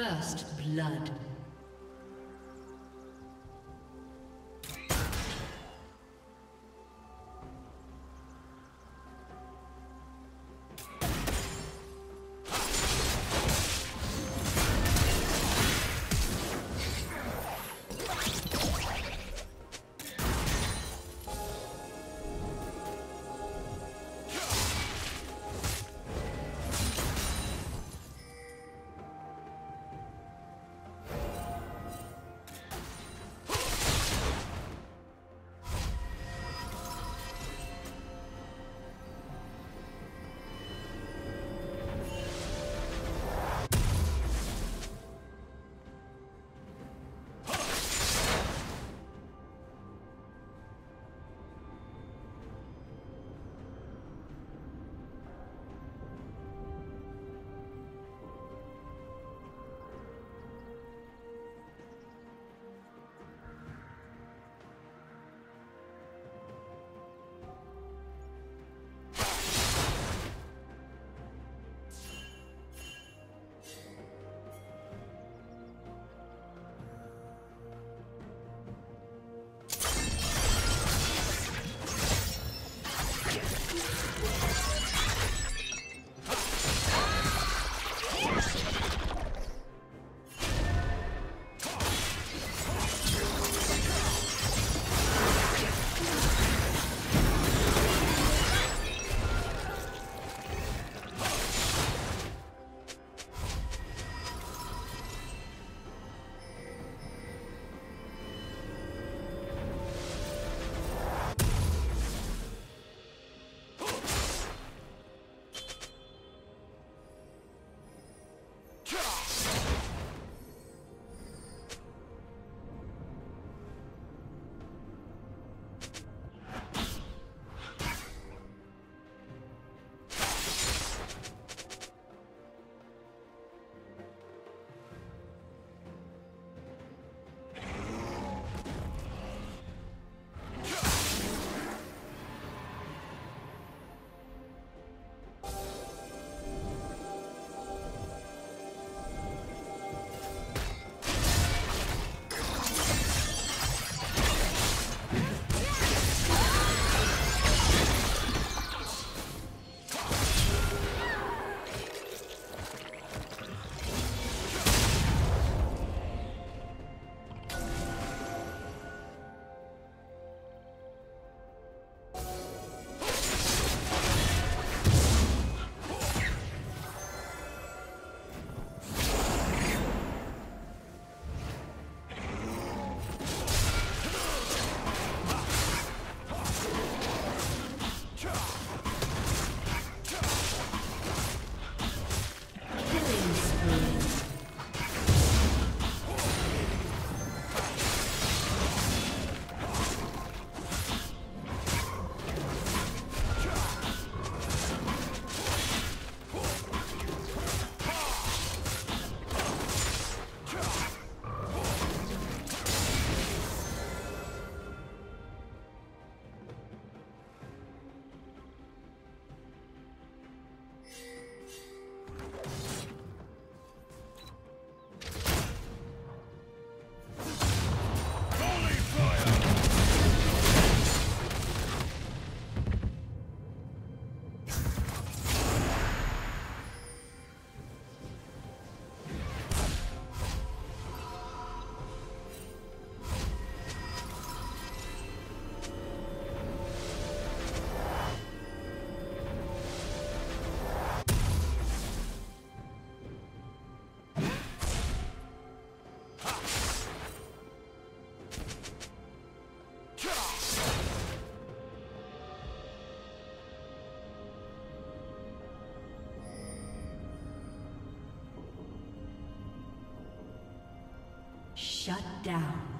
First blood. Shut down.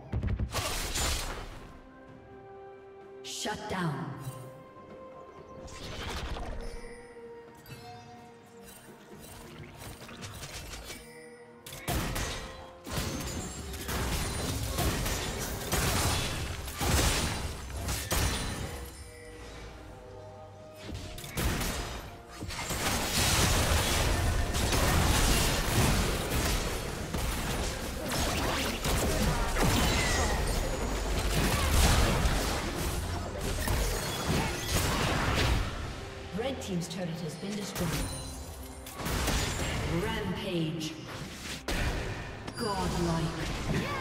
Shut down. Team's turret has been destroyed. Rampage. Godlike.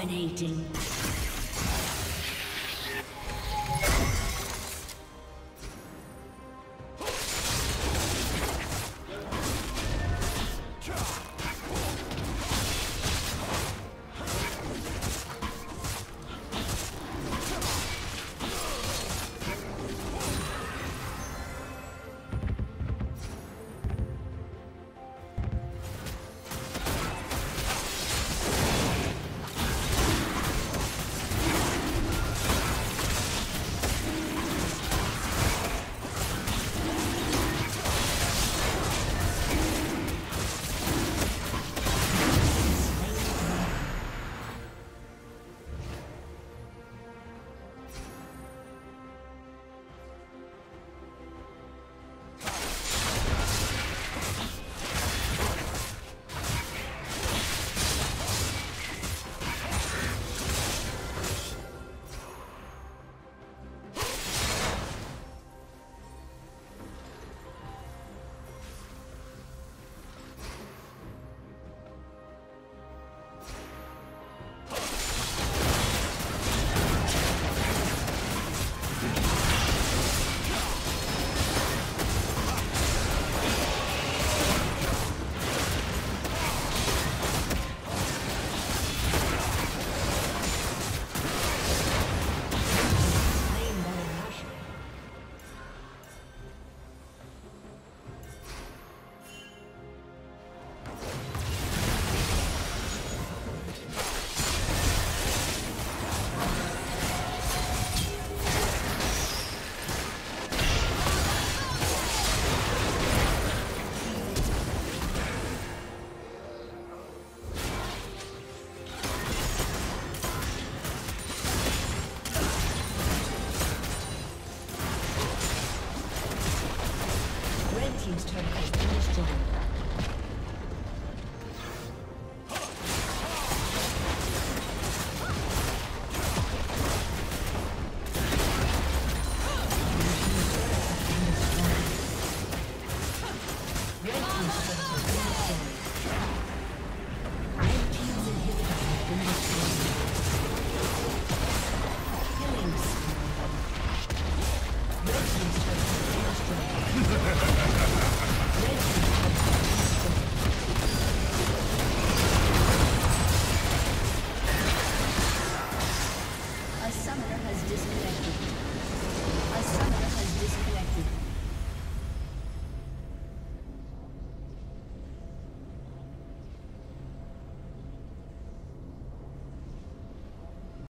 Dominating.